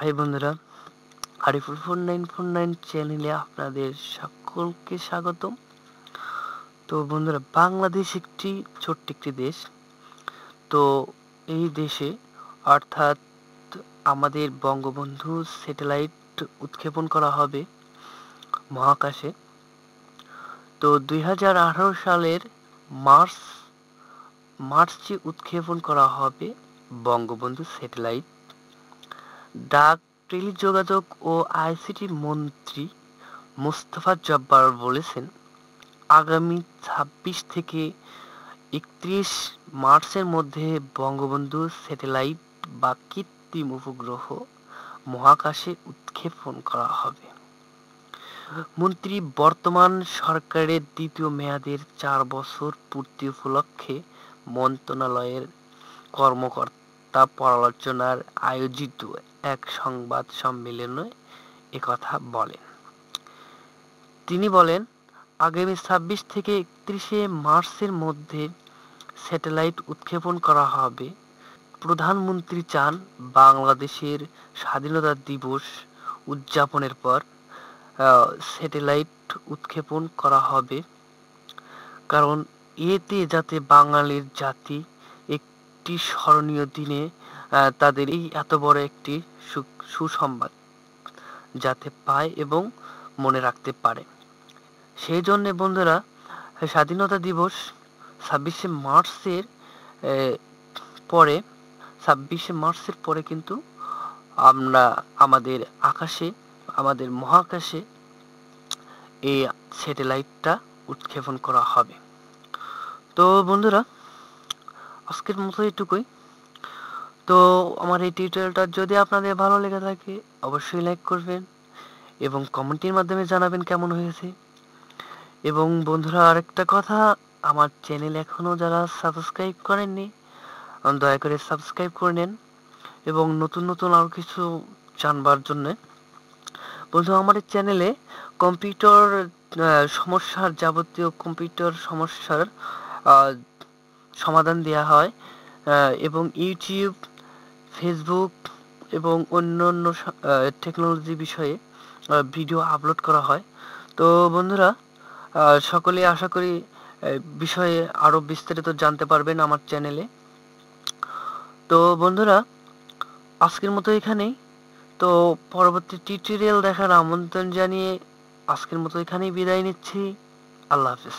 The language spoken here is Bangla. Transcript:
হাই বন্ধুরা Ariful four nine four nine চ্যানেলে আপনাদের সকলকে স্বাগতম। তো বন্ধুরা, বাংলাদেশ একটি ছোট্ট একটি দেশ। তো এই দেশে অর্থাৎ আমাদের বঙ্গবন্ধু স্যাটেলাইট উৎক্ষেপণ করা হবে মহাকাশে। তো দুই হাজার আঠারো সালের মার্চ, মার্চে উৎক্ষেপণ করা হবে বঙ্গবন্ধু স্যাটেলাইট। ডাক, টেলিযোগাযোগ ও আইসিটি মন্ত্রী মোস্তফা জব্বার বলেছেন, আগামী ছাব্বিশ থেকে একত্রিশ মার্চের মধ্যে বঙ্গবন্ধু স্যাটেলাইট বা কৃত্রিম উপগ্রহ মহাকাশে উৎক্ষেপণ করা হবে। মন্ত্রী, বর্তমান সরকারের দ্বিতীয় মেয়াদের চার বছর পূর্তি উপলক্ষে মন্ত্রণালয়ের কর্মকর্তা পরালোচনার আয়োজিত এক সংবাদ সম্মেলনে একথা বলেন। তিনি বলেন, আগামী ছাব্বিশ থেকে একত্রিশে মার্চের মধ্যে স্যাটেলাইট উৎক্ষেপণ করা হবে। প্রধানমন্ত্রী চান বাংলাদেশের স্বাধীনতা দিবস উদযাপনের পর স্যাটেলাইট উৎক্ষেপণ করা হবে। কারণ এতে যাতে বাঙালির জাতি একটি স্মরণীয় দিনে তাদের এই এত বড় একটি সুসংবাদ যাতে পায় এবং মনে রাখতে পারে। সেই জন্য বন্ধুরা, স্বাধীনতা দিবস ছাব্বিশে মার্চের পরে, ছাব্বিশে মার্চের পরে কিন্তু আমরা আমাদের আকাশে, আমাদের মহাকাশে এই স্যাটেলাইটটা উৎক্ষেপণ করা হবে। তো বন্ধুরা, আজকের মতো এটুকুই। তো আমার এই টিউটোরিয়ালটা যদি আপনাদের ভালো লেগে থাকে, অবশ্যই লাইক করবেন এবং কমেন্টের মাধ্যমে জানাবেন কেমন হয়েছে। এবং বন্ধুরা, আরেকটা কথা, আমার চ্যানেল এখনও যারা সাবস্ক্রাইব করেননি দয়া করে সাবস্ক্রাইব করে নেন এবং নতুন নতুন আরও কিছু জানবার জন্যে। বন্ধু আমার চ্যানেলে কম্পিউটার সমস্যার যাবতীয় কম্পিউটার সমস্যার সমাধান দেওয়া হয় এবং ইউটিউব ফেসবুক এবং অন্য অন্য টেকনোলজি বিষয়ে ভিডিও আপলোড করা হয়। তো বন্ধুরা সকলে আশা করি বিষয়ে আরও বিস্তারিত জানতে পারবেন আমার চ্যানেলে তো বন্ধুরা, আজকের মতো এখানেই। তো পরবর্তী টিউটোরিয়াল দেখার আমন্ত্রণ জানিয়ে আজকের মতো এখানেই বিদায় নিচ্ছি। আল্লাহ হাফিজ।